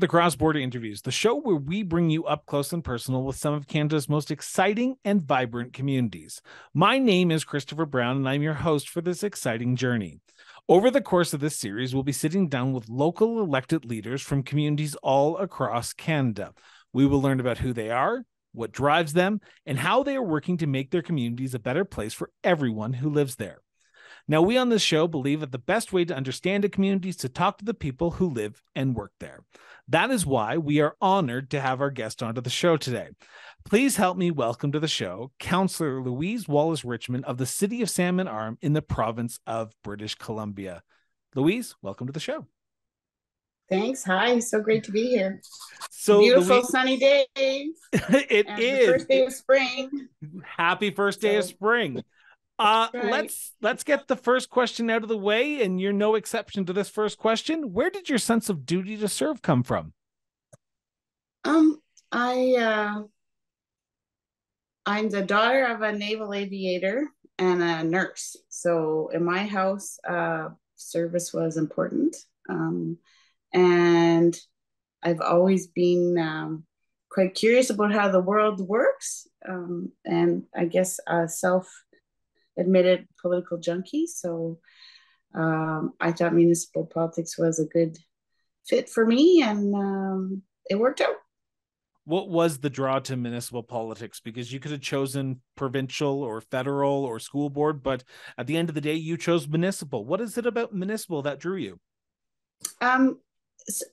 To the Cross Border Interviews, the show where we bring you up close and personal with some of Canada's most exciting and vibrant communities. My name is Christopher Brown, and I'm your host for this exciting journey. Over the course of this series, we'll be sitting down with local elected leaders from communities all across Canada. We will learn about who they are, what drives them, and how they are working to make their communities a better place for everyone who lives there. Now, we on this show believe that the best way to understand a community is to talk to the people who live and work there. That is why we are honored to have our guest onto the show today. Please help me welcome to the show Councillor Louise Wallace Richmond of the City of Salmon Arm in the province of British Columbia. Louise, welcome to the show. Thanks. Hi. So great to be here. So beautiful Louise, sunny day. it is. first day of spring. Happy first day so, of spring. Uh, right. let's let's get the first question out of the way, and you're no exception to this first question. Where did your sense of duty to serve come from? Um, I uh, I'm the daughter of a naval aviator and a nurse. So in my house, uh, service was important, um, and I've always been um, quite curious about how the world works, um, and I guess uh, self admitted political junkie. So um, I thought municipal politics was a good fit for me, and um, it worked out. What was the draw to municipal politics? Because you could have chosen provincial or federal or school board, but at the end of the day, you chose municipal. What is it about municipal that drew you? Um, so,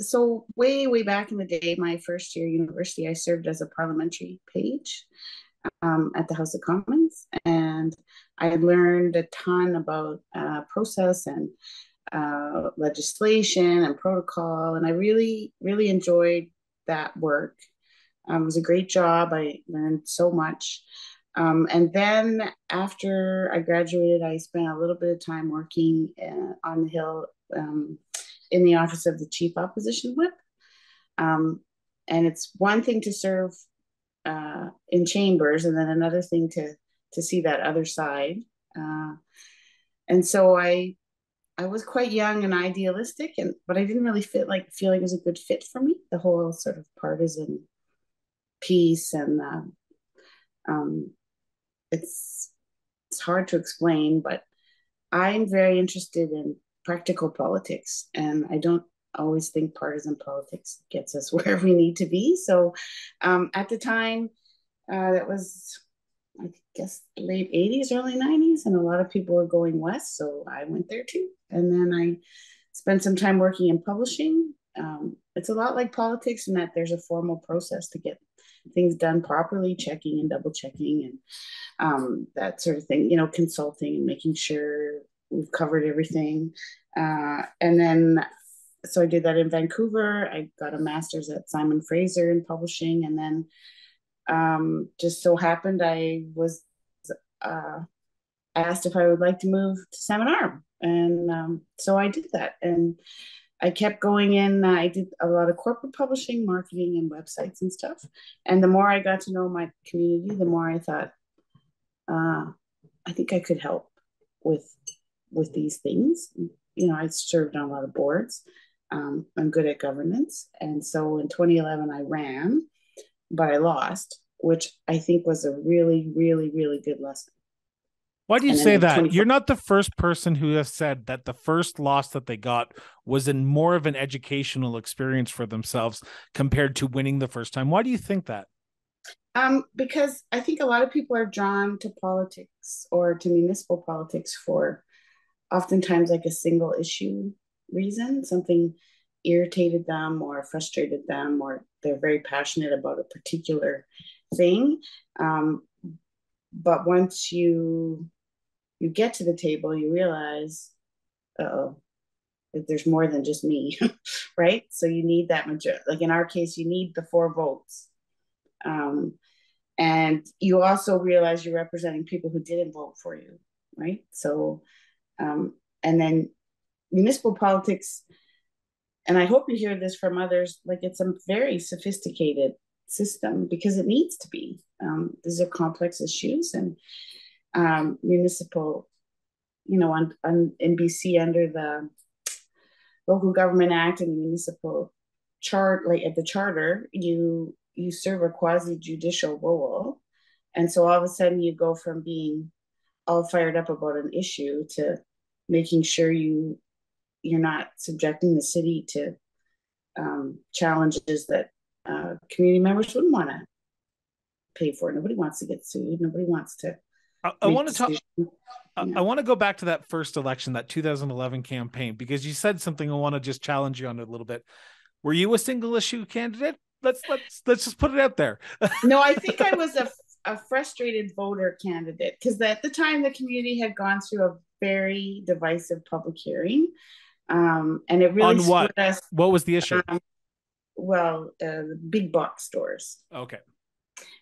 so way way back in the day, my first year university, I served as a parliamentary page, um, at the House of Commons, and I learned a ton about uh, process and uh, legislation and protocol, and I really, really enjoyed that work. Um, it was a great job. I learned so much. Um, and then after I graduated, I spent a little bit of time working uh, on the Hill um, in the office of the Chief Opposition Whip. Um, and it's one thing to serve uh, in chambers, and then another thing to to see that other side. Uh, and so I I was quite young and idealistic, and but I didn't really fit like feel like was a good fit for me. The whole sort of partisan piece and uh, um, it's it's hard to explain, but I'm very interested in practical politics, and I don't always think partisan politics gets us where we need to be. So um, at the time, uh, that was, I guess, late 80s, early 90s, and a lot of people were going west. So I went there too. And then I spent some time working in publishing. Um, it's a lot like politics in that there's a formal process to get things done properly, checking and double checking and um, that sort of thing, you know, consulting and making sure we've covered everything. Uh, and then so I did that in Vancouver. I got a master's at Simon Fraser in publishing, and then um, just so happened I was uh, asked if I would like to move to Salmon Arm, and um, so I did that. And I kept going in. I did a lot of corporate publishing, marketing, and websites and stuff. And the more I got to know my community, the more I thought, uh, I think I could help with with these things. You know, I served on a lot of boards, um, I'm good at governance. And so in 2011, I ran, but I lost, which I think was a really, really, really good lesson. Why do you say that? You're not the first person who has said that the first loss that they got was in more of an educational experience for themselves compared to winning the first time. Why do you think that? Um, because I think a lot of people are drawn to politics or to municipal politics for oftentimes like a single issue reason, something irritated them or frustrated them, or they're very passionate about a particular thing. Um, but once you you get to the table, you realize, oh, there's more than just me, right? So you need that majority. Like in our case, you need the four votes. Um, and you also realize you're representing people who didn't vote for you, right? So, um, and then municipal politics, and I hope you hear this from others, like it's a very sophisticated system because it needs to be. Um, these are complex issues, and um, municipal, you know, on, on under the Local Government Act and the Municipal chart like at the charter you you serve a quasi judicial role and so all of a sudden you go from being all fired up about an issue to making sure you you're not subjecting the city to um, challenges that uh, community members wouldn't want to pay for. Nobody wants to get sued. Nobody wants to. I, I want to talk. I, I want to go back to that first election, that 2011 campaign, because you said something. I want to just challenge you on it a little bit. Were you a single issue candidate? Let's let's let's just put it out there. no, I think I was a a frustrated voter candidate because at the time the community had gone through a very divisive public hearing, um, and it really on what? Us, what was the issue? Um, well, uh, big box stores. Okay.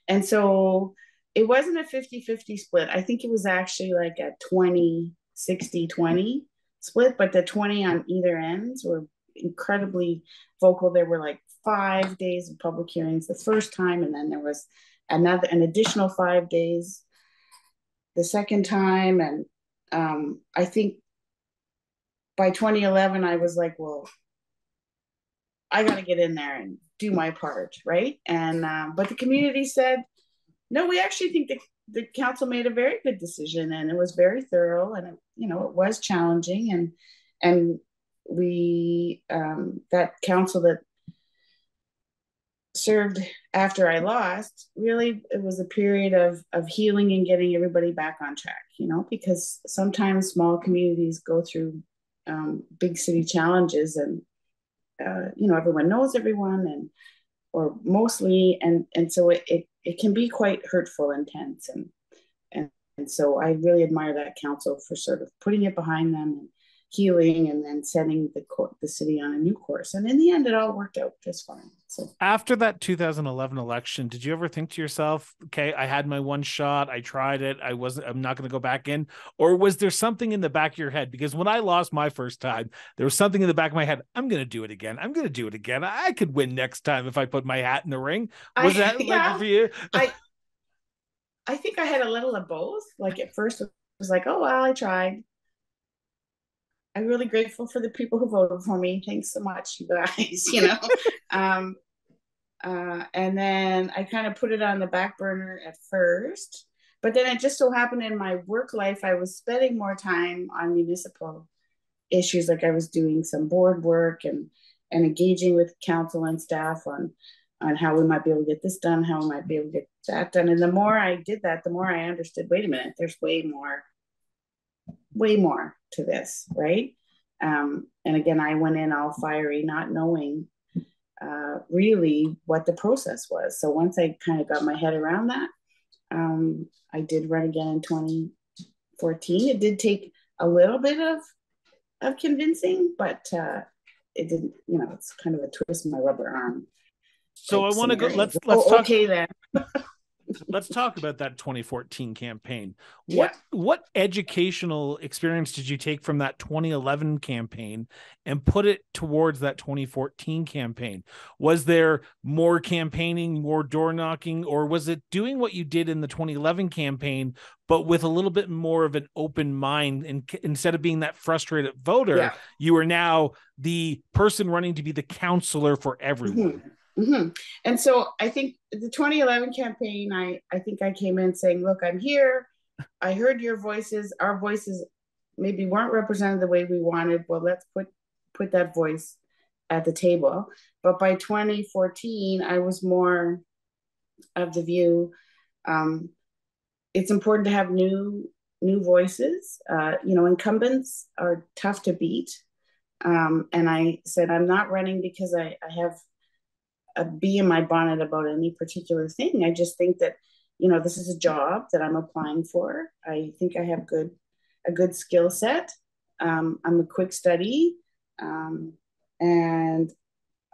And so it wasn't a 50 50 split. I think it was actually like a 20 60 20 split, but the 20 on either ends were incredibly vocal. There were like five days of public hearings the first time, and then there was another an additional five days the second time. And um, I think by 2011, I was like, well, I got to get in there and do my part, right? And um, but the community said, no, we actually think the the council made a very good decision, and it was very thorough, and it, you know it was challenging, and and we um, that council that served after I lost, really it was a period of of healing and getting everybody back on track, you know, because sometimes small communities go through um, big city challenges and uh, you know everyone knows everyone and or mostly and and so it, it it can be quite hurtful and tense and and and so I really admire that council for sort of putting it behind them healing and then setting the co- the city on a new course. And in the end, it all worked out just fine. So after that 2011 election, did you ever think to yourself, "Okay, I had my one shot. I tried it. I wasn't. I'm not going to go back in," or was there something in the back of your head? Because when I lost my first time, there was something in the back of my head. I'm going to do it again. I'm going to do it again. I could win next time if I put my hat in the ring. Was I, that yeah, like for you? I I think I had a little of both. Like at first, it was like, "Oh well, I tried." I'm really grateful for the people who voted for me. Thanks so much, you guys. You know, um, uh, and then I kind of put it on the back burner at first, but then it just so happened in my work life I was spending more time on municipal issues, like I was doing some board work and and engaging with council and staff on on how we might be able to get this done, how we might be able to get that done. And the more I did that, the more I understood. Wait a minute, there's way more way more to this, right? Um, and again, I went in all fiery, not knowing uh, really what the process was. So once I kind of got my head around that, um, I did run again in 2014. It did take a little bit of of convincing, but uh, it didn't. You know, it's kind of a twist my rubber arm. So I want to go. Let's let's oh, talk. Okay then. let's talk about that 2014 campaign. What yeah. what educational experience did you take from that 2011 campaign and put it towards that 2014 campaign? Was there more campaigning, more door knocking, or was it doing what you did in the 2011 campaign, but with a little bit more of an open mind? And instead of being that frustrated voter, yeah. you are now the person running to be the councillor for everyone. Mm-hmm. Mm-hmm. And so I think the 2011 campaign, I, I think I came in saying, look, I'm here. I heard your voices. Our voices maybe weren't represented the way we wanted. Well, let's put put that voice at the table. But by 2014, I was more of the view um, it's important to have new new voices. Uh, you know, incumbents are tough to beat. Um, and I said, I'm not running because I, I have a bee in my bonnet about any particular thing. I just think that, you know, this is a job that I'm applying for. I think I have good a good skill set. Um, I'm a quick study, um, and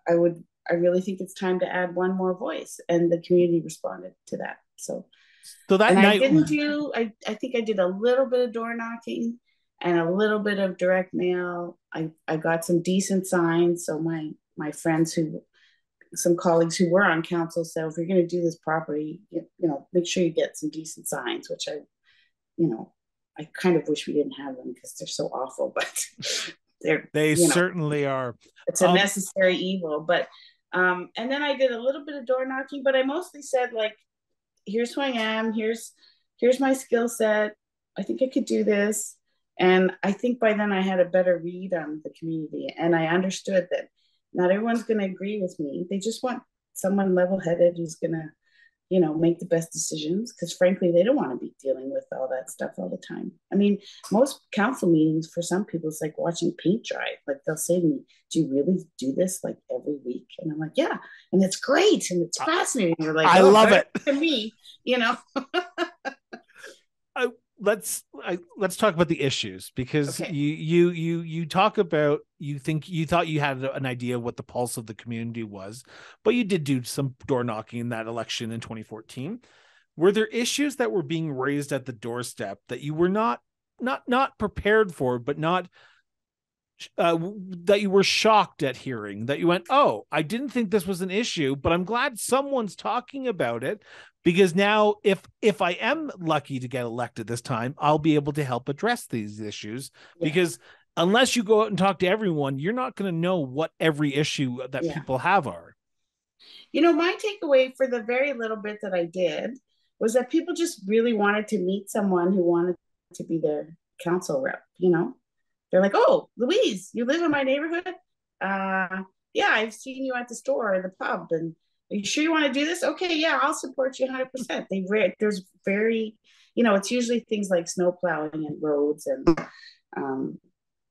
I would I really think it's time to add one more voice, and the community responded to that. So, so that night, I didn't do. I I think I did a little bit of door knocking and a little bit of direct mail. I I got some decent signs, so my my friends who some colleagues who were on council said, if you're going to do this property, you, you, know, make sure you get some decent signs, which I, you know, I kind of wish we didn't have them because they're so awful, but they're they certainly know, are. It's a um, necessary evil, but Um, and then I did a little bit of door knocking, but I mostly said like, here's who I am, here's here's my skill set. I think I could do this. And I think by then I had a better read on the community and I understood that not everyone's going to agree with me. They just want someone level headed who's going to you know, make the best decisions because frankly, they don't want to be dealing with all that stuff all the time. I mean, most council meetings for some people, it's like watching paint dry. Like they'll say to me, Do you really do this like every week? And I'm like, Yeah. And it's great and it's fascinating. You're like, I oh, love it. To me, you know. Let's I, let's talk about the issues because Okay. you you you you talk about you think you thought you had an idea of what the pulse of the community was but you did do some door knocking in that election in 2014 were there issues that were being raised at the doorstep that you were not not not prepared for but not uh, that you were shocked at hearing that you went oh i didn't think this was an issue but i'm glad someone's talking about it because now if if i am lucky to get elected this time i'll be able to help address these issues Yeah. because unless you go out and talk to everyone you're not going to know what every issue that Yeah. people have are You know, my takeaway for the very little bit that I did was that people just really wanted to meet someone who wanted to be their council rep, you know? They're like, oh, Louise, you live in my neighborhood? Uh, yeah, I've seen you at the store or the pub. And are you sure you want to do this? Okay, yeah, I'll support you 100%. They re- There's very, you know, it's usually things like snow plowing and roads. And, um,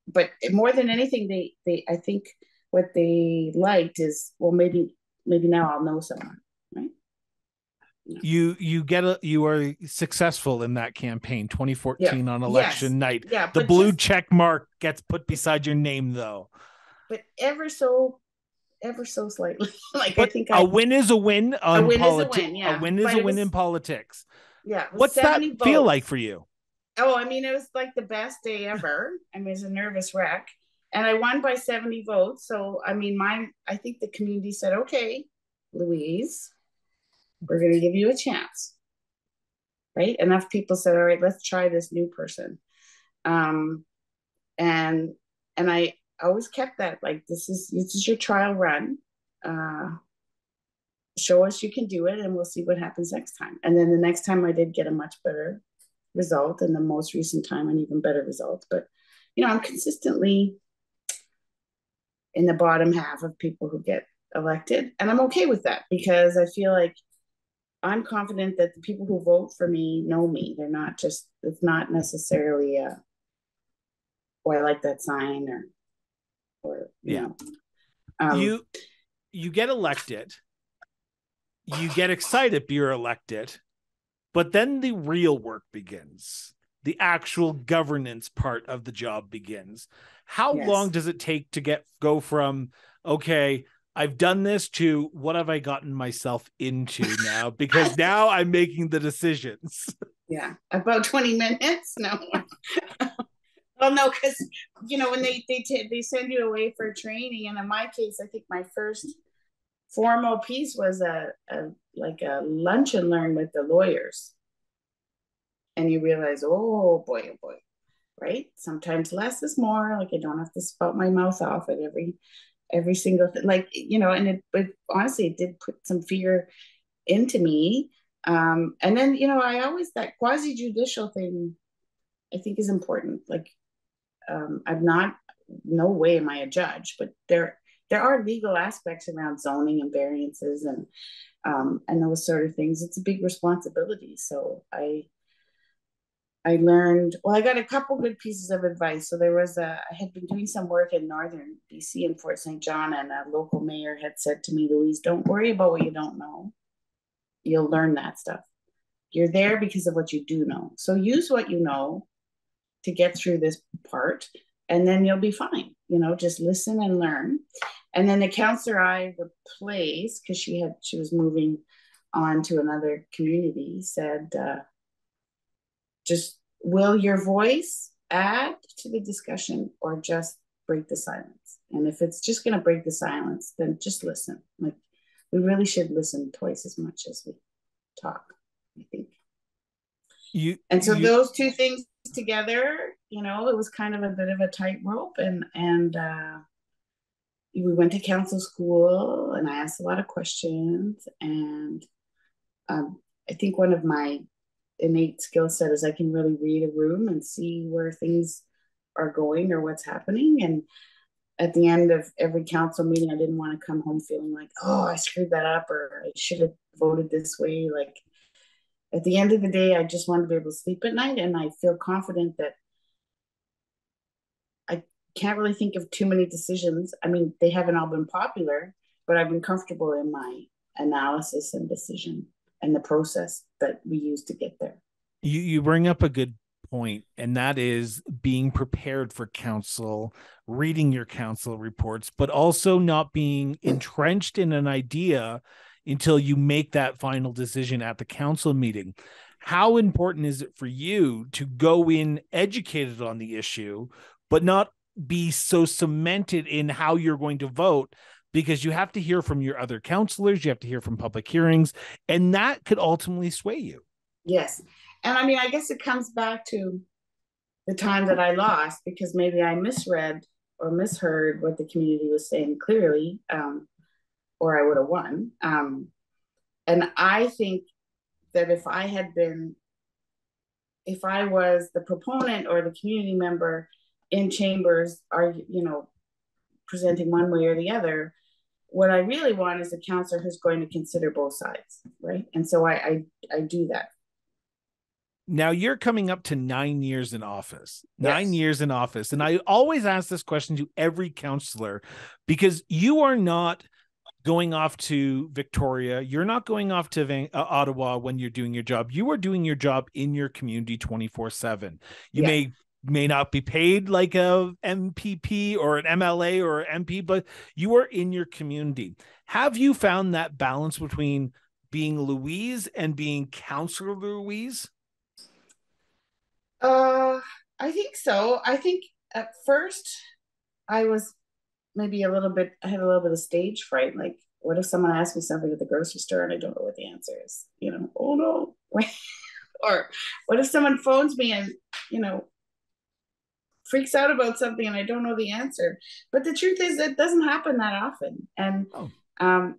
but more than anything, they, they, I think what they liked is, well, maybe maybe now I'll know someone, you you get a you are successful in that campaign 2014 on election Yes. night Yeah, the blue just- check mark gets put beside your name though but ever so, ever so slightly. like I think a I, win is a win on win is a win, yeah. a win is But a win was- in politics yeah. what's that 70 feel like for you Oh, I mean, it was like the best day ever. I mean, it was a nervous wreck, and I won by seventy votes. So I mean, my I think the community said, okay, Louise, we're going to give you a chance. Right? Enough people said, all right, let's try this new person. Um, and and I always kept that like this is this is your trial run. Uh, show us you can do it, and we'll see what happens next time. And then the next time I did get a much better result, and the most recent time an even better result. But you know, I'm consistently in the bottom half of people who get elected, and I'm okay with that because I feel like I'm confident that the people who vote for me know me. They're not just, it's not necessarily a, oh, I like that sign or, or, you Yeah. know. Um, you you get elected you get excited you're elected but then the real work begins the actual governance part of the job begins how Yes. long does it take to get go from okay i've done this to what have i gotten myself into now because now i'm making the decisions yeah, about 20 minutes. No. well, no, because, you know, when they, they, t- they send you away for training, and in my case, I think my first formal piece was a, a like a lunch and learn with the lawyers. And you realize, oh boy, oh boy, right? Sometimes less is more. Like I don't have to spout my mouth off at every every single thing. Like you know, and it but honestly, it did put some fear into me. Um, and then you know, I always that quasi judicial thing, I think is important. Like um, I'm not, no way am I a judge, but there there are legal aspects around zoning and variances and um, and those sort of things. It's a big responsibility. So I I learned well. I got a couple good pieces of advice. So there was a I had been doing some work in northern BC in Fort St. John, and a local mayor had said to me, "Louise, don't worry about what you don't know. You'll learn that stuff. You're there because of what you do know. So use what you know to get through this part, and then you'll be fine. You know, just listen and learn." And then the councillor I replaced because she had she was moving on to another community said. Uh, just will your voice add to the discussion or just break the silence and if it's just going to break the silence then just listen like we really should listen twice as much as we talk i think you and so you- those two things together you know it was kind of a bit of a tightrope and and uh we went to council school and I asked a lot of questions. And um, I think one of my innate skill set is I can really read a room and see where things are going or what's happening. And at the end of every council meeting, I didn't want to come home feeling like, oh, I screwed that up or I should have voted this way. Like at the end of the day, I just wanted to be able to sleep at night. And I feel confident that I can't really think of too many decisions. I mean, they haven't all been popular, but I've been comfortable in my analysis and decision and the process that we use to get there. You you bring up a good point, and that is being prepared for council, reading your council reports, but also not being entrenched in an idea until you make that final decision at the council meeting. How important is it for you to go in educated on the issue, but not be so cemented in how you're going to vote because you have to hear from your other councillors, you have to hear from public hearings, and that could ultimately sway you. Yes. And I mean, I guess it comes back to the time that I lost because maybe I misread or misheard what the community was saying clearly, um, or I would have won. Um, and I think that if I had been, if I was the proponent or the community member in chambers, are you know, presenting one way or the other, what I really want is a councillor who's going to consider both sides, right? And so I I, I do that. Now you're coming up to nine years in office, nine yes. years in office. And I always ask this question to every councillor because you are not going off to Victoria. You're not going off to Van- uh, Ottawa when you're doing your job. You are doing your job in your community 24 7. You may may not be paid like a MPP or an MLA or an MP, but you are in your community. Have you found that balance between being Louise and being Councillor Louise? Uh, I think so. I think at first I was maybe a little bit, I had a little bit of stage fright. Like, what if someone asks me something at the grocery store and I don't know what the answer is? You know, oh no. or what if someone phones me and, you know, freaks out about something and I don't know the answer. But the truth is, it doesn't happen that often. And oh. um,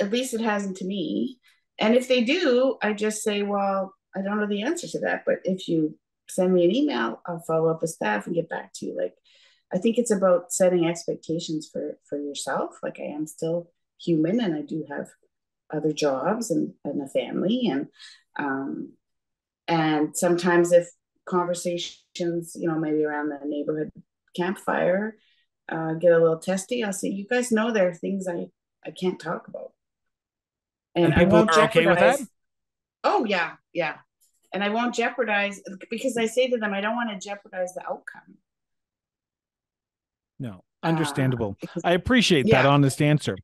at least it hasn't to me. And if they do, I just say, well, I don't know the answer to that. But if you send me an email, I'll follow up with staff and get back to you. Like, I think it's about setting expectations for for yourself. Like, I am still human and I do have other jobs and, and a family and um, and sometimes if conversations, you know, maybe around the neighborhood campfire, uh, get a little testy. I'll say, you guys know there are things I, I can't talk about. And, and people are okay with that? Oh, yeah, yeah. And I won't jeopardize because I say to them, I don't want to jeopardize the outcome. No, understandable. Uh, I appreciate yeah. that honest answer.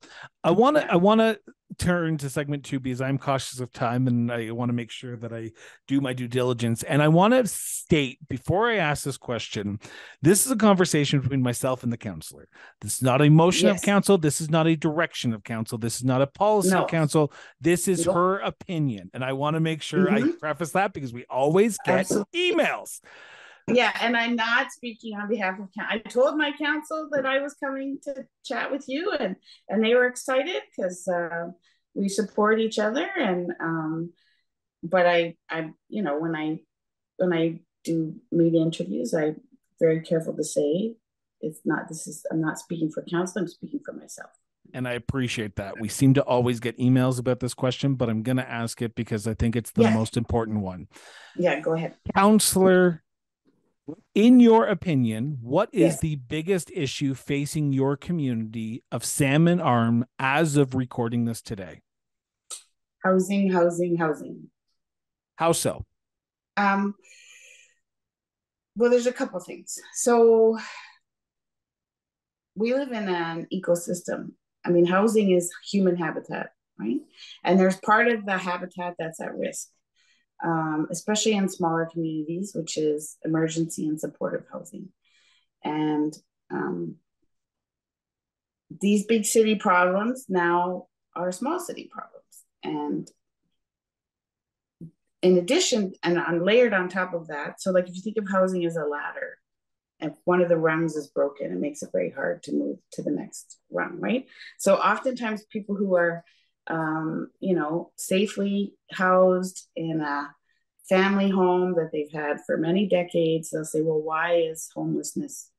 I want to, yeah. I want to turn to segment two because I'm cautious of time and I want to make sure that I do my due diligence. And I want to state before I ask this question this is a conversation between myself and the councillor. This is not a motion yes. of council. This is not a direction of council. This is not a policy no. of council. This is nope. her opinion. And I want to make sure mm-hmm. I preface that because we always get Absolutely. emails. Yeah, and I'm not speaking on behalf of. I told my council that I was coming to chat with you, and and they were excited because uh, we support each other. And um, but I, I, you know, when I when I do media interviews, I'm very careful to say it's not. This is I'm not speaking for council. I'm speaking for myself and I appreciate that. We seem to always get emails about this question, but I'm going to ask it because I think it's the yeah. most important one. Yeah, go ahead. Councillor in your opinion, what is yes. the biggest issue facing your community of Salmon Arm as of recording this today? Housing, housing, housing. How so? Um, well, there's a couple things. So we live in an ecosystem. I mean, housing is human habitat, right? And there's part of the habitat that's at risk um, especially in smaller communities, which is emergency and supportive housing. And um, these big city problems now are small city problems. And in addition, and I'm layered on top of that, so like if you think of housing as a ladder, if one of the rungs is broken, it makes it very hard to move to the next rung, right? So oftentimes people who are, um, you know, safely housed in a family home that they've had for many decades, they'll say, well, why is homelessness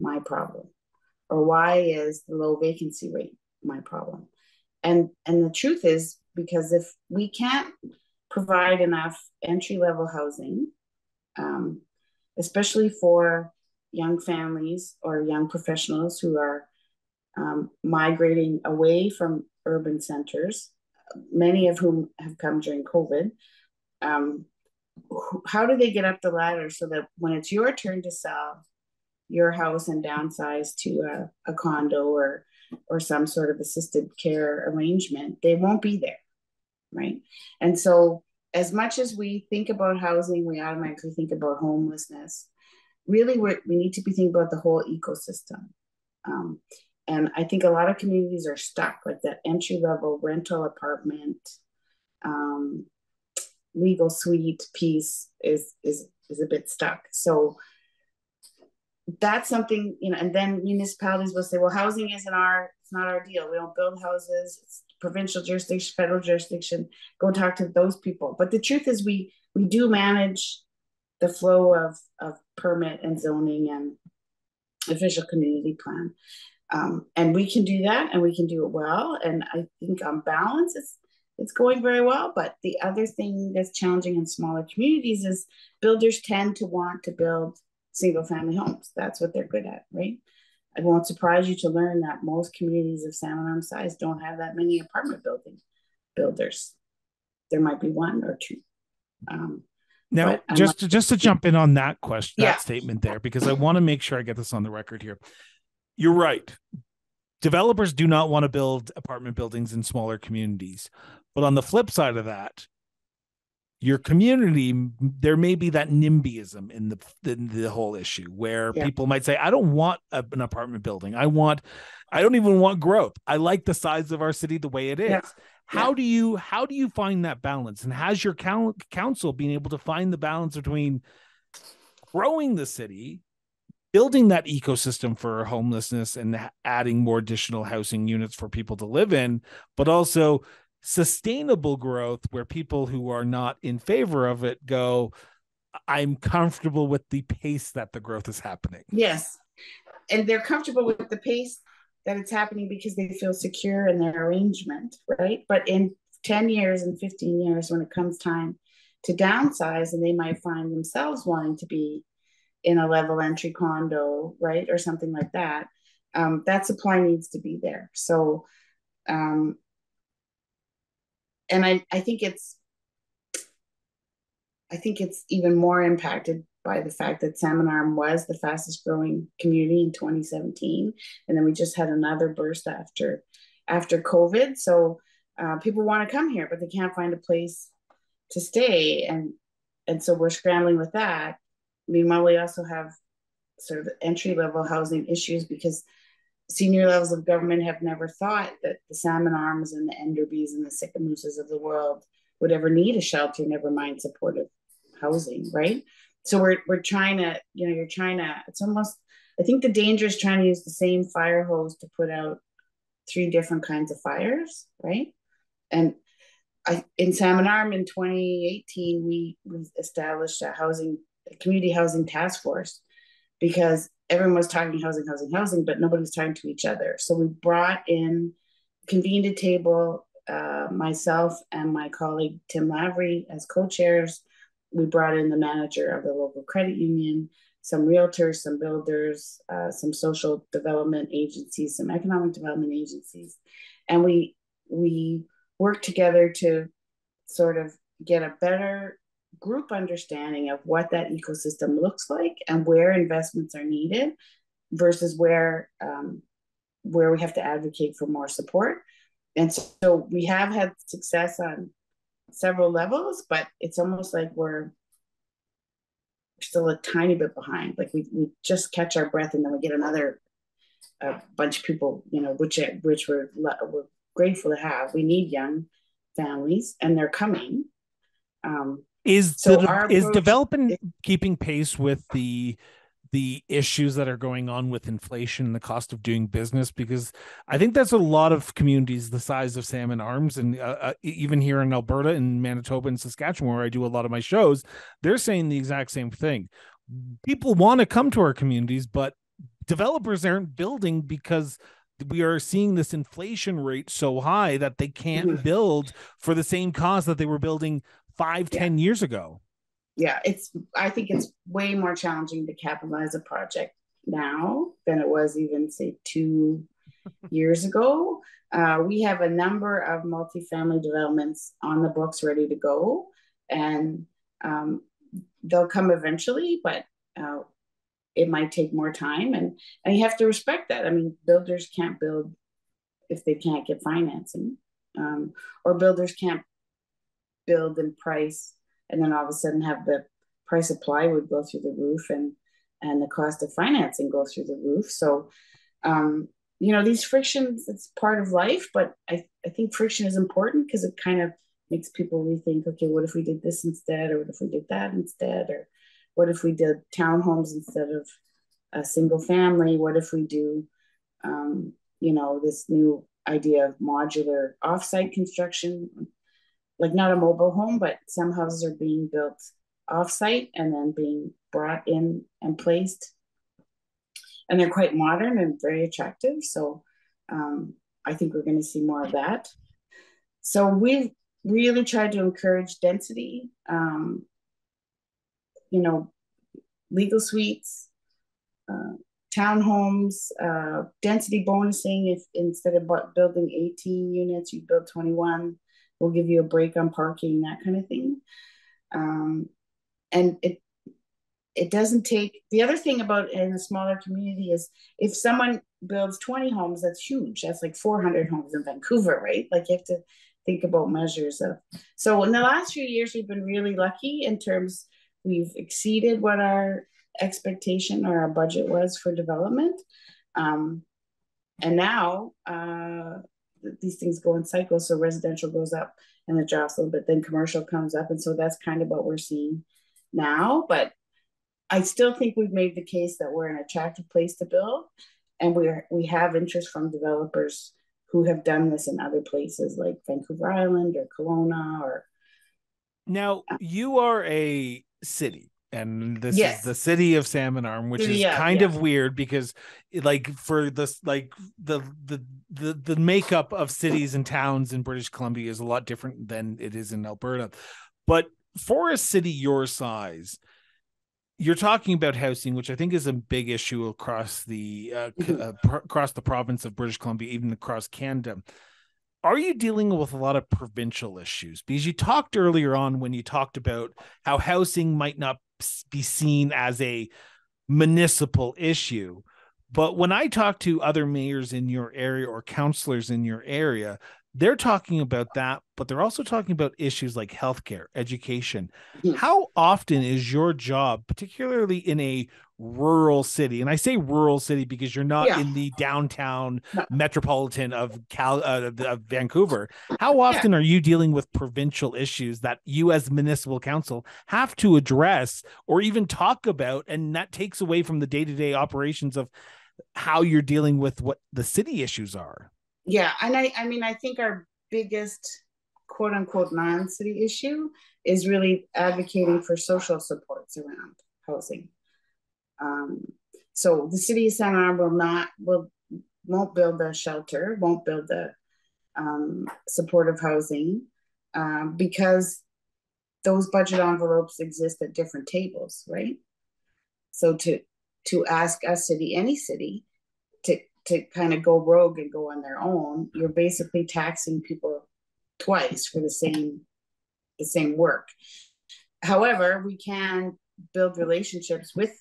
my problem? Or why is the low vacancy rate my problem? And and the truth is because if we can't provide enough entry level housing, um, especially for young families or young professionals who are um, migrating away from urban centers, many of whom have come during COVID. Um, how do they get up the ladder so that when it's your turn to sell your house and downsize to a, a condo or or some sort of assisted care arrangement, they won't be there, right? And so, as much as we think about housing, we automatically think about homelessness really we we need to be thinking about the whole ecosystem. Um, and I think a lot of communities are stuck, like that entry level rental apartment, um, legal suite piece is is is a bit stuck. So that's something you know. And then municipalities will say, "Well, housing isn't our it's not our deal. We don't build houses. It's provincial jurisdiction, federal jurisdiction. Go talk to those people." But the truth is, we we do manage the flow of, of permit and zoning and official community plan. Um, and we can do that and we can do it well. And I think on balance, it's it's going very well. But the other thing that's challenging in smaller communities is builders tend to want to build single family homes. That's what they're good at, right? It won't surprise you to learn that most communities of salmon arm size don't have that many apartment building builders. There might be one or two. Um, now, just to, just to jump in on that question, yeah. that statement there, because I want to make sure I get this on the record here. You're right. Developers do not want to build apartment buildings in smaller communities, but on the flip side of that, your community there may be that nimbyism in the the, the whole issue where yeah. people might say i don't want a, an apartment building i want i don't even want growth i like the size of our city the way it is yeah. How yeah. do you how do you find that balance? And has your council been able to find the balance between growing the city, building that ecosystem for homelessness, and adding more additional housing units for people to live in, but also sustainable growth where people who are not in favor of it go, I'm comfortable with the pace that the growth is happening. Yes. And they're comfortable with the pace that it's happening because they feel secure in their arrangement, right? But in 10 years and 15 years, when it comes time to downsize, and they might find themselves wanting to be in a level entry condo, right? Or something like that, um, that supply needs to be there. So, um, and I, I think it's, I think it's even more impacted by the fact that Salmon Arm was the fastest growing community in 2017, and then we just had another burst after after COVID. So uh, people want to come here, but they can't find a place to stay, and and so we're scrambling with that. Meanwhile, we also have sort of entry level housing issues because senior levels of government have never thought that the salmon arms and the enderbys and the sicamouses of the world would ever need a shelter, never mind supportive housing, right? so we're we're trying to you know you're trying to it's almost i think the danger is trying to use the same fire hose to put out three different kinds of fires right and I, in salmon arm in 2018 we, we established a housing community housing task force because everyone was talking housing housing housing but nobody was talking to each other. So we brought in convened a table uh, myself and my colleague tim lavery as co-chairs. We brought in the manager of the local credit union, some realtors, some builders, uh, some social development agencies, some economic development agencies, and we we worked together to sort of get a better group understanding of what that ecosystem looks like and where investments are needed versus where um, where we have to advocate for more support. And so, we have had success on several levels, but it's almost like we're still a tiny bit behind. Like we, we just catch our breath and then we get another uh, bunch of people, you know, which which we're we're grateful to have. We need young families, and they're coming. Um, is so the, is development keeping pace with the the issues that are going on with inflation and the cost of doing business because I think that's a lot of communities the size of Salmon Arms and uh, uh, even here in Alberta and Manitoba and Saskatchewan where I do a lot of my shows they're saying the exact same thing people want to come to our communities but developers aren't building because we are seeing this inflation rate so high that they can't mm-hmm. build for the same cost that they were building five, yeah. ten years ago yeah, it's I think it's way more challenging to capitalize a project now than it was even say two years ago. Uh, we have a number of multifamily developments on the books ready to go, and um, they'll come eventually, but uh, it might take more time, and and you have to respect that. I mean, builders can't build if they can't get financing, um, or builders can't build and price and then all of a sudden have the price of plywood go through the roof and and the cost of financing go through the roof. So um, you know these frictions it's part of life but i, I think friction is important because it kind of makes people rethink okay what if we did this instead or what if we did that instead or what if we did townhomes instead of a single family? What if we do um, you know this new idea of modular offsite construction like not a mobile home, but some houses are being built offsite and then being brought in and placed. And they're quite modern and very attractive. So um, I think we're going to see more of that. So we've really tried to encourage density, um, you know, legal suites, uh, townhomes, uh, density bonusing. If instead of building 18 units, you build 21 we'll give you a break on parking, that kind of thing. Um, and it it doesn't take the other thing about in a smaller community is if someone builds 20 homes that's huge. That's like 400 homes in vancouver right? Like you have to think about measures of so in the last few years we've been really lucky in terms we've exceeded what our expectation or our budget was for development. Um, and now uh, these things go in cycles. So residential goes up and it drops a little bit, then commercial comes up. And so that's kind of what we're seeing now. But I still think we've made the case that we're an attractive place to build. And we're we have interest from developers who have done this in other places like Vancouver Island or Kelowna or now you are a city and this yes. is the city of salmon arm which is yeah, kind yeah. of weird because like for this like the, the the the makeup of cities and towns in british columbia is a lot different than it is in alberta but for a city your size you're talking about housing which i think is a big issue across the uh, mm-hmm. uh, across the province of british columbia even across canada are you dealing with a lot of provincial issues because you talked earlier on when you talked about how housing might not be seen as a municipal issue. But when I talk to other mayors in your area or councillors in your area, they're talking about that, but they're also talking about issues like healthcare, education. Mm-hmm. How often is your job, particularly in a rural city, and I say rural city because you're not yeah. in the downtown no. metropolitan of Cal uh, of Vancouver. How often yeah. are you dealing with provincial issues that you, as municipal council, have to address or even talk about, and that takes away from the day to day operations of how you're dealing with what the city issues are? yeah and i i mean i think our biggest quote unquote non-city issue is really advocating for social supports around housing um, so the city of Salmon Arm will not will won't build a shelter won't build the um, supportive housing um, because those budget envelopes exist at different tables right so to to ask a city any city to to kind of go rogue and go on their own, you're basically taxing people twice for the same the same work. However, we can build relationships with,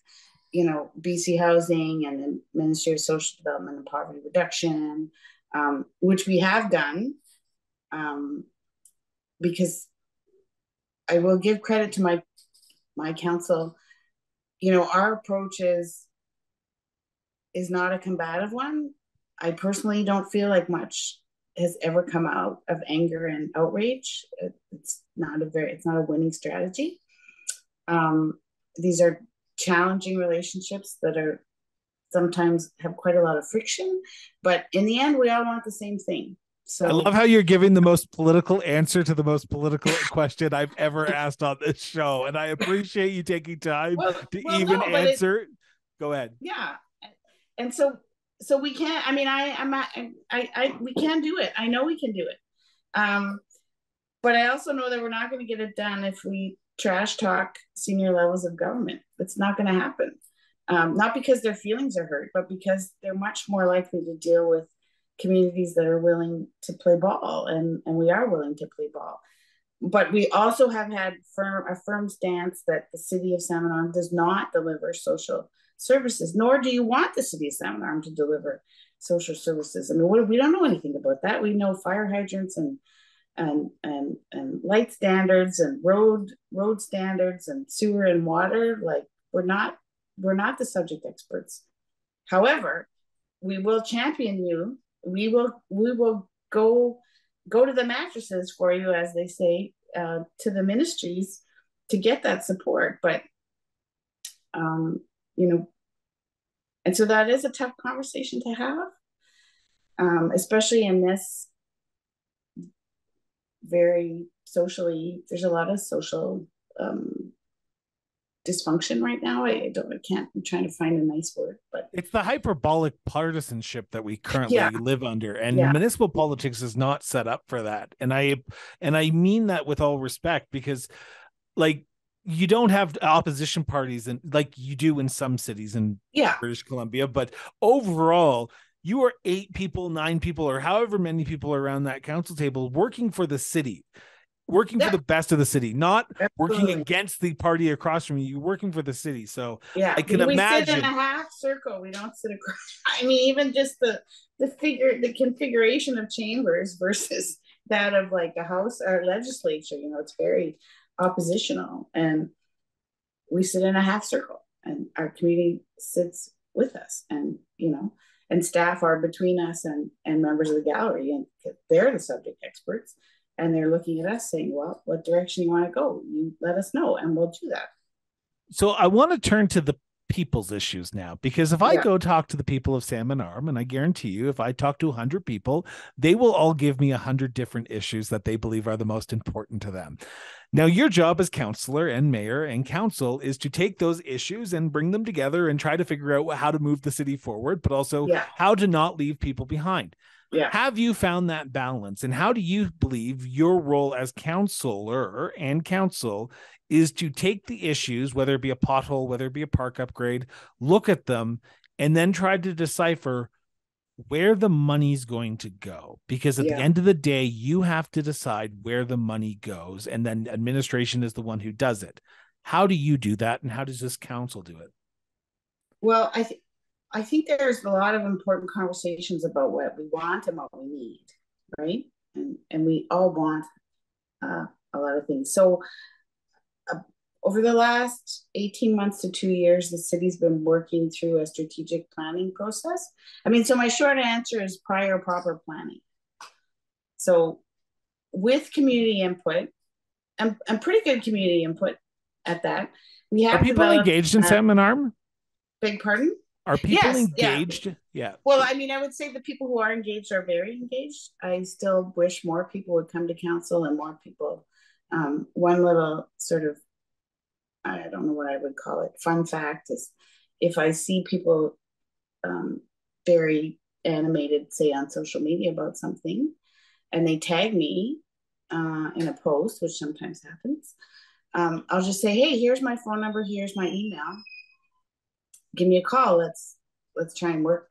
you know, BC Housing and the Ministry of Social Development and Poverty Reduction, um, which we have done, um, because I will give credit to my my council. You know, our approach is is not a combative one. I personally don't feel like much has ever come out of anger and outrage. It's not a very, it's not a winning strategy. Um, these are challenging relationships that are sometimes have quite a lot of friction. But in the end, we all want the same thing. So I love how you're giving the most political answer to the most political question I've ever asked on this show. And I appreciate you taking time well, to well, even no, answer. It, Go ahead. Yeah. And so so we can't I mean I I'm I I we can do it. I know we can do it. Um but I also know that we're not going to get it done if we trash talk senior levels of government. It's not going to happen. Um, not because their feelings are hurt, but because they're much more likely to deal with communities that are willing to play ball, and and we are willing to play ball. But we also have had firm a firm stance that the city of Salmon Arm does not deliver social services, nor do you want the city of Salmon Arm to deliver social services. I mean, we don't know anything about that. We know fire hydrants and and and and light standards and road road standards and sewer and water like we're not we're not the subject experts. However we will champion you. We will we will go go to the mattresses for you as they say uh, to the ministries to get that support but um you know and so that is a tough conversation to have um, especially in this very socially there's a lot of social um dysfunction right now i don't i can't i'm trying to find a nice word but it's the hyperbolic partisanship that we currently yeah. live under and yeah. municipal politics is not set up for that and i and i mean that with all respect because like you don't have opposition parties and like you do in some cities in yeah. British Columbia, but overall, you are eight people, nine people, or however many people are around that council table working for the city, working yeah. for the best of the city, not Absolutely. working against the party across from you. You're working for the city. So yeah, I can we imagine. sit in a half circle. We don't sit across. I mean, even just the the figure, the configuration of chambers versus that of like a house or legislature. You know, it's very oppositional, and we sit in a half circle, and our community sits with us, and you know and staff are between us and, and members of the gallery and they're the subject experts and they're looking at us saying well what direction you want to go? You let us know and we'll do that. So i want to turn to the people's issues now because if I yeah. go talk to the people of Salmon Arm, and I guarantee you, if I talk to 100 people, they will all give me 100 different issues that they believe are the most important to them. Now, your job as councillor and mayor and council is to take those issues and bring them together and try to figure out how to move the city forward, but also yeah. how to not leave people behind. Yeah. Have you found that balance? And how do you believe your role as councillor and council is to take the issues, whether it be a pothole, whether it be a park upgrade, look at them, and then try to decipher where the money's going to go. Because at yeah. the end of the day, you have to decide where the money goes, and then administration is the one who does it. How do you do that, and how does this council do it? Well, I think I think there's a lot of important conversations about what we want and what we need, right? And and we all want uh, a lot of things. So uh, over the last 18 months to two years, the city's been working through a strategic planning process. I mean, so my short answer is prior proper planning. So with community input and, and pretty good community input at that, we have Are people engaged in uh, Salmon Arm? Big pardon? Are people yes, engaged? Yeah. yeah. Well, I mean, I would say the people who are engaged are very engaged. I still wish more people would come to council and more people. Um, one little sort of, I don't know what I would call it, fun fact is if I see people um, very animated, say on social media about something, and they tag me uh, in a post, which sometimes happens, um, I'll just say, hey, here's my phone number, here's my email give me a call. Let's let's try and work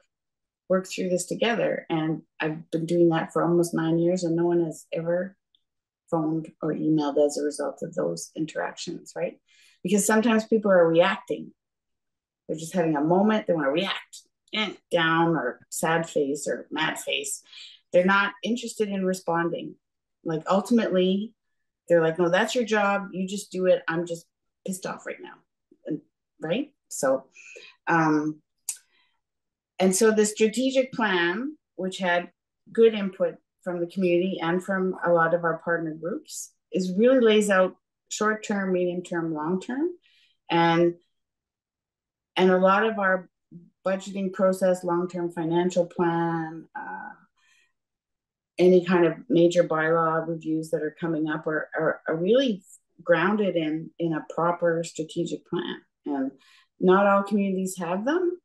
work through this together. And I've been doing that for almost nine years, and no one has ever phoned or emailed as a result of those interactions, right? Because sometimes people are reacting. They're just having a moment, they want to react eh, down or sad face or mad face. They're not interested in responding. Like ultimately, they're like, no, that's your job. You just do it. I'm just pissed off right now. And, right? So, um, and so the strategic plan, which had good input from the community and from a lot of our partner groups, is really lays out short term, medium term, long term. And and a lot of our budgeting process, long-term financial plan, uh, any kind of major bylaw reviews that are coming up are, are, are really grounded in in a proper strategic plan. And not all communities have them,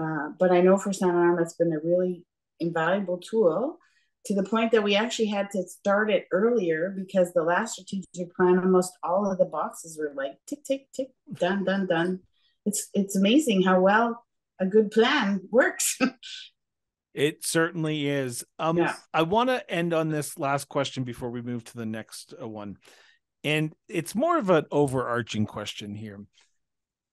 uh, but I know for Salmon Arm it's been a really invaluable tool to the point that we actually had to start it earlier because the last strategic plan, almost all of the boxes were like tick, tick, tick, done, done, done. It's it's amazing how well a good plan works. It certainly is. Um, yeah. I want to end on this last question before we move to the next uh, one. And it's more of an overarching question here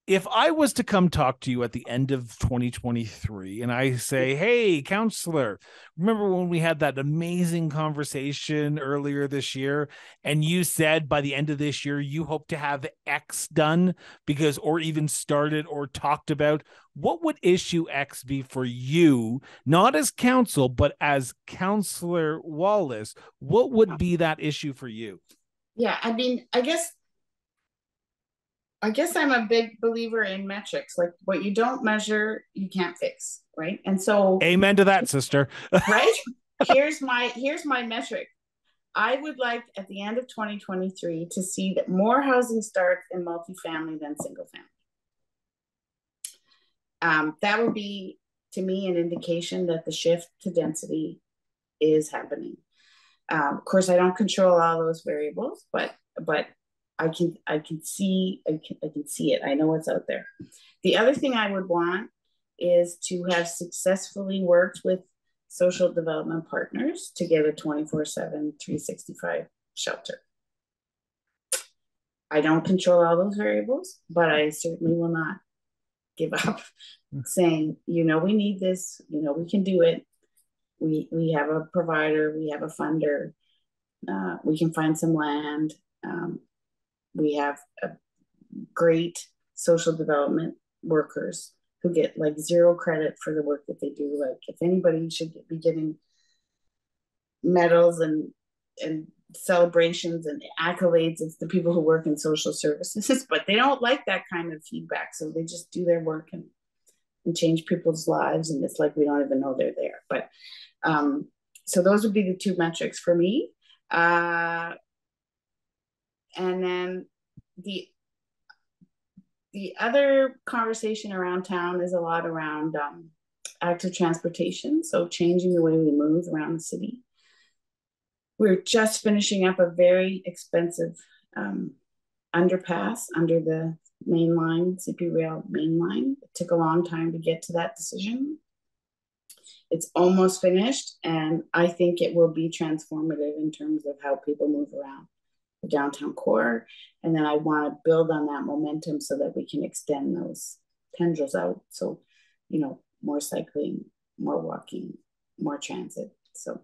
if I was to come talk to you at the end of 2023 and I say, Hey, councillor, remember when we had that amazing conversation earlier this year? And you said by the end of this year, you hope to have X done because, or even started or talked about. What would issue X be for you, not as council, but as Councillor Wallace? What would be that issue for you? Yeah, I mean, I guess I guess I'm a big believer in metrics. Like what you don't measure, you can't fix, right? And so Amen to that, sister. right? Here's my here's my metric. I would like at the end of 2023 to see that more housing starts in multifamily than single family. Um, that would be to me an indication that the shift to density is happening. Um, of course, I don't control all those variables, but but I can I can see I can, I can see it. I know it's out there. The other thing I would want is to have successfully worked with social development partners to get a 24/7 365 shelter. I don't control all those variables, but I certainly will not give up saying, you know, we need this, you know, we can do it. We we have a provider, we have a funder, uh, we can find some land. Um, we have great social development workers who get like zero credit for the work that they do. Like if anybody should be getting medals and and celebrations and accolades, it's the people who work in social services. But they don't like that kind of feedback, so they just do their work and and change people's lives, and it's like we don't even know they're there. But um, so those would be the two metrics for me. Uh, and then the the other conversation around town is a lot around um, active transportation so changing the way we move around the city. We're just finishing up a very expensive um, underpass under the main line cp rail main line. It took a long time to get to that decision. It's almost finished and i think it will be transformative in terms of how people move around downtown core. And then I want to build on that momentum so that we can extend those tendrils out. So, you know, more cycling, more walking, more transit. So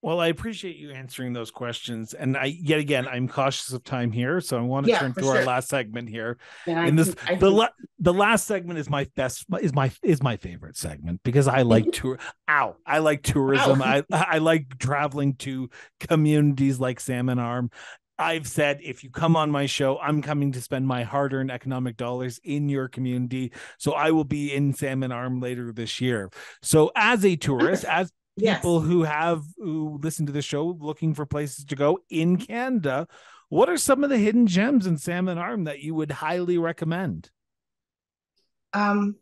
well, I appreciate you answering those questions. And I yet again I'm cautious of time here. So I want to yeah, turn to sure. our last segment here. Yeah, and this can, the la- the last segment is my best is my is my favorite segment because I like tour ow. I like tourism. Ow. I I like traveling to communities like Salmon Arm. I've said if you come on my show, I'm coming to spend my hard earned economic dollars in your community. So I will be in Salmon Arm later this year. So, as a tourist, as people yes. who have who listen to the show looking for places to go in Canada, what are some of the hidden gems in Salmon Arm that you would highly recommend? Um,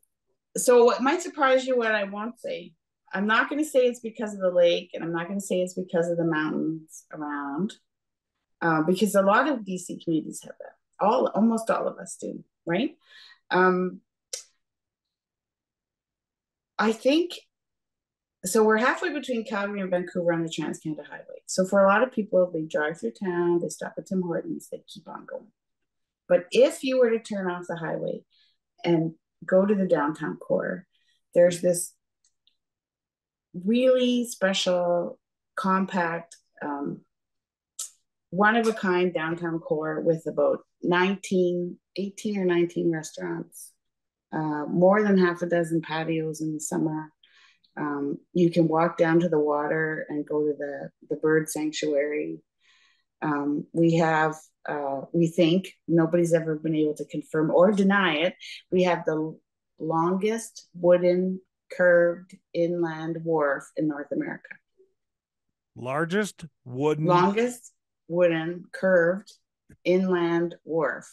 so what might surprise you what I won't say. I'm not going to say it's because of the lake, and I'm not going to say it's because of the mountains around uh, because a lot of BC communities have that. All, almost all of us do, right? Um, I think so. We're halfway between Calgary and Vancouver on the Trans Canada Highway. So for a lot of people, they drive through town, they stop at Tim Hortons, they keep on going. But if you were to turn off the highway and go to the downtown core, there's this really special, compact um, one of a kind downtown core with about 19, 18 or 19 restaurants, uh, more than half a dozen patios in the summer. Um, you can walk down to the water and go to the, the bird sanctuary. Um, we have, uh, we think, nobody's ever been able to confirm or deny it. We have the longest wooden curved inland wharf in North America. Largest wooden. Longest wooden curved inland wharf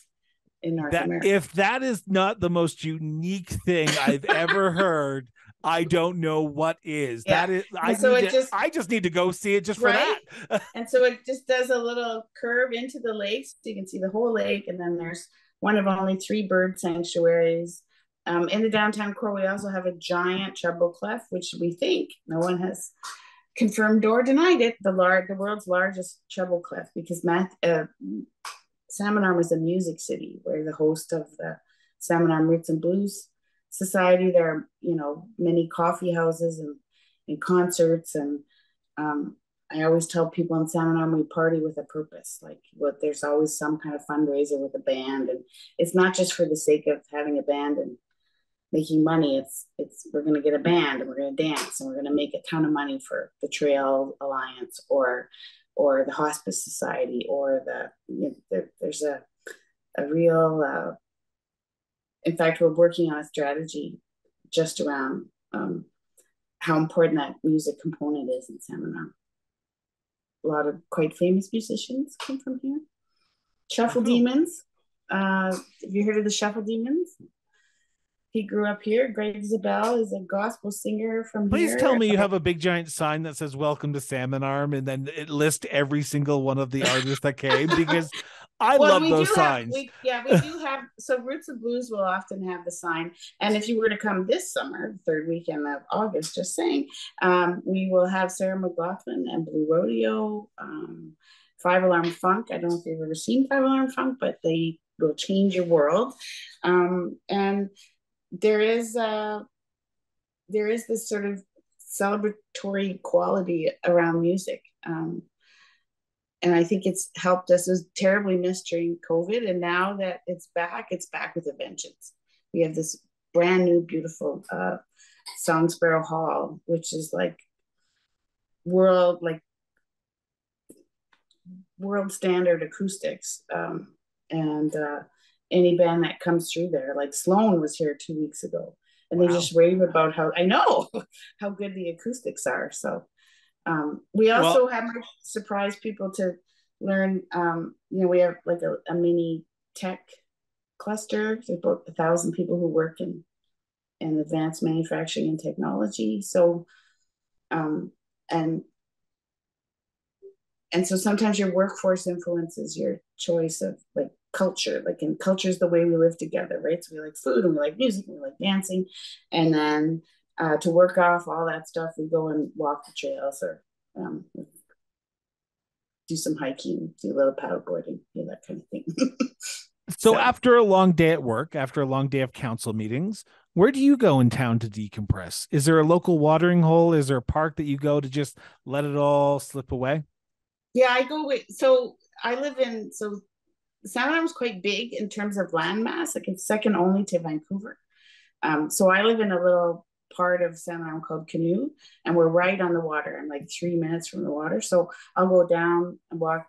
in North that, America. If that is not the most unique thing I've ever heard, I don't know what is. Yeah. That is I so it to, just I just need to go see it just for that. and so it just does a little curve into the lake so you can see the whole lake. And then there's one of only three bird sanctuaries. Um, in the downtown core, we also have a giant treble clef, which we think no one has confirmed or denied it. The large, the world's largest treble clef, because math, uh, Salmon Arm is a music city. We're the host of the Salmon Arm Roots and Blues Society. There are, you know, many coffee houses and, and concerts. And um, I always tell people in Salmon Arm we party with a purpose. Like what there's always some kind of fundraiser with a band. And it's not just for the sake of having a band and making money. It's it's we're gonna get a band and we're gonna dance and we're gonna make a ton of money for the Trail Alliance or or the Hospice Society or the you know, there, there's a a real. Uh, in fact, we're working on a strategy just around um, how important that music component is in Salmon Arm. A lot of quite famous musicians come from here. Shuffle oh. Demons. Uh, have you heard of the Shuffle Demons? He grew up here. Greg Sczebel is a gospel singer from Please here. tell me you have a big giant sign that says "Welcome to Salmon Arm" and then it lists every single one of the artists that came because I well, love those signs. Have, we, yeah, we do have. So Roots of Blues will often have the sign, and if you were to come this summer, third weekend of August, just saying, um, we will have Sarah McLachlan and Blue Rodeo. Um, Five Alarm Funk. I don't know if you've ever seen Five Alarm Funk, but they will change your world. Um, and there is uh, there is this sort of celebratory quality around music. Um, and I think it's helped us. It was terribly missed during COVID, and now that it's back, it's back with a vengeance. We have this brand new, beautiful uh, Song Sparrow Hall, which is like world like world standard acoustics, um, and uh, any band that comes through there. Like Sloan was here two weeks ago, and wow. they just rave about how I know how good the acoustics are. So um, we also well, have surprised people to learn. Um, you know, we have like a, a mini tech cluster. There's about a thousand people who work in in advanced manufacturing and technology. So, um, and and so sometimes your workforce influences your choice of like culture like in culture is the way we live together right? So we like food and we like music and we like dancing and then uh, to work off all that stuff we go and walk the trails or um, do some hiking do a little paddleboarding you know, that kind of thing. So, so after a long day at work after a long day of council meetings where do you go in town to decompress? Is there a local watering hole? Is there a park that you go to just let it all slip away? Yeah i go with so i live in so Arm is quite big in terms of landmass. Like it's second only to Vancouver. Um, so I live in a little part of Salmon Arm called Canoe, and we're right on the water. I'm like three minutes from the water. So I'll go down and walk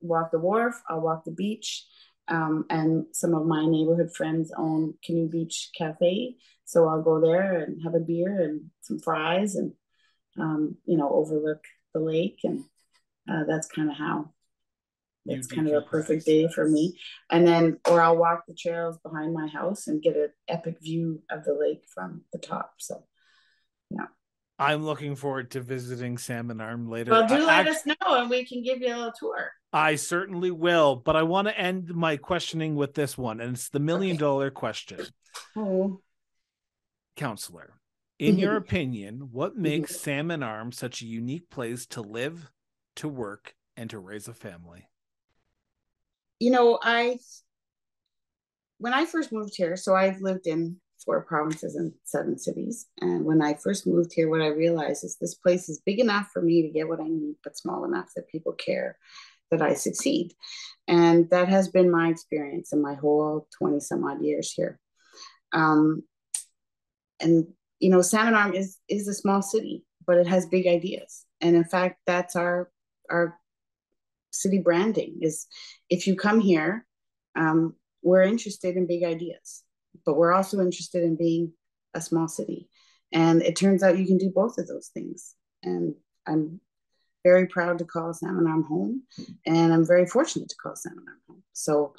walk the wharf. I'll walk the beach. Um, and some of my neighborhood friends own Canoe Beach Cafe. So I'll go there and have a beer and some fries and, um, you know, overlook the lake. And uh, that's kind of how it's kind of a perfect day for me. And then, or I'll walk the trails behind my house and get an epic view of the lake from the top. So, yeah. I'm looking forward to visiting Salmon Arm later. Well, do I, let I, us know and we can give you a little tour. I certainly will. But I want to end my questioning with this one, and it's the million dollar question. Oh. Councillor, in your mm-hmm. opinion, what makes mm-hmm. Salmon Arm such a unique place to live, to work, and to raise a family? You know, I when I first moved here, so I've lived in four provinces and seven cities. And when I first moved here, what I realized is this place is big enough for me to get what I need, but small enough that people care that I succeed. And that has been my experience in my whole 20 some odd years here. Um, and you know, Salmon Arm is is a small city, but it has big ideas. And in fact, that's our our city branding is if you come here, um, we're interested in big ideas, but we're also interested in being a small city. And it turns out you can do both of those things. And I'm very proud to call Salmon Arm home, and I'm very fortunate to call Salmon Arm home. So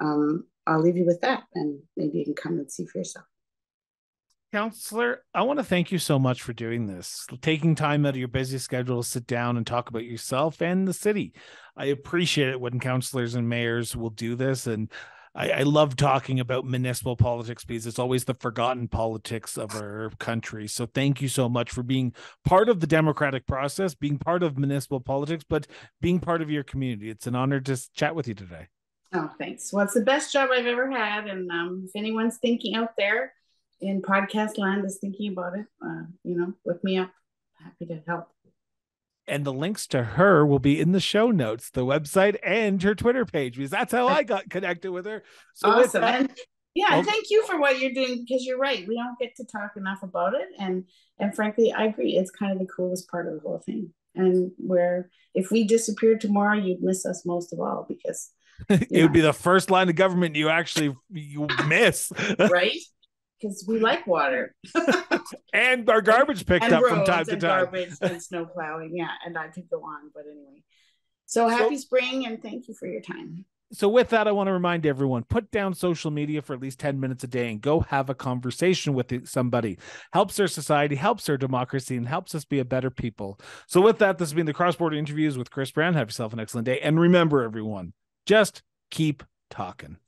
um, I'll leave you with that, and maybe you can come and see for yourself. Councillor, I want to thank you so much for doing this, taking time out of your busy schedule to sit down and talk about yourself and the city. I appreciate it when councillors and mayors will do this. And I, I, love talking about municipal politics because it's always the forgotten politics of our country. So thank you so much for being part of the democratic process, being part of municipal politics, but being part of your community. It's an honor to chat with you today. Oh, thanks. Well, it's the best job I've ever had. And um, if anyone's thinking out there, in podcast land is thinking about it, uh, you know, look me up. Happy to help. And the links to her will be in the show notes, the website and her Twitter page, because that's how I got connected with her. So awesome. That, and yeah, well, thank you for what you're doing because you're right. We don't get to talk enough about it. And and frankly, I agree. It's kind of the coolest part of the whole thing. And where if we disappeared tomorrow, you'd miss us most of all because it know. would be the first line of government you actually you miss. right? because we like water and our garbage picked and up from time to time. Garbage and snow plowing, yeah. And I could go on, but anyway. So happy so, spring and thank you for your time. So, with that, I want to remind everyone put down social media for at least 10 minutes a day and go have a conversation with somebody. Helps our society, helps our democracy, and helps us be a better people. So, with that, this has been the Cross Border Interviews with Chris Brown. Have yourself an excellent day. And remember, everyone, just keep talking.